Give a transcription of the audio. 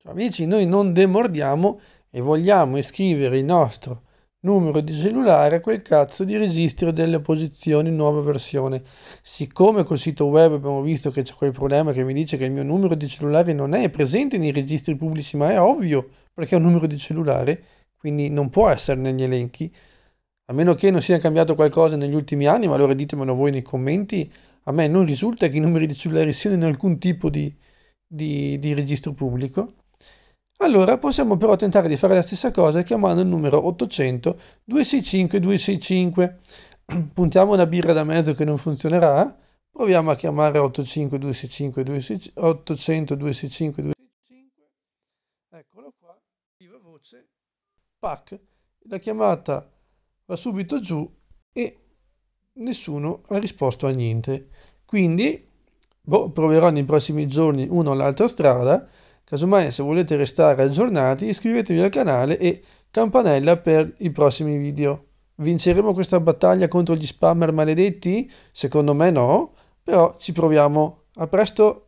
Cioè, amici, noi non demordiamo e vogliamo iscrivere il nostro numero di cellulare a quel cazzo di registro delle posizioni nuova versione. Siccome col sito web abbiamo visto che c'è quel problema che mi dice che il mio numero di cellulare non è presente nei registri pubblici, ma è ovvio perché è un numero di cellulare, quindi non può essere negli elenchi, a meno che non sia cambiato qualcosa negli ultimi anni, ma allora ditemelo voi nei commenti. A me non risulta che i numeri di cellulare siano in alcun tipo di, di, di registro pubblico. Allora possiamo però tentare di fare la stessa cosa chiamando il numero 800 265 265. Puntiamo una birra da mezzo che non funzionerà. Proviamo a chiamare 85 265 265 800 265 265. Eccolo qua, viva voce. Pac. La chiamata va subito giù e nessuno ha risposto a niente. Quindi boh, proverò nei prossimi giorni una o l'altra strada Casomai se volete restare aggiornati iscrivetevi al canale e campanella per i prossimi video. Vinceremo questa battaglia contro gli spammer maledetti? Secondo me no, però ci proviamo. A presto!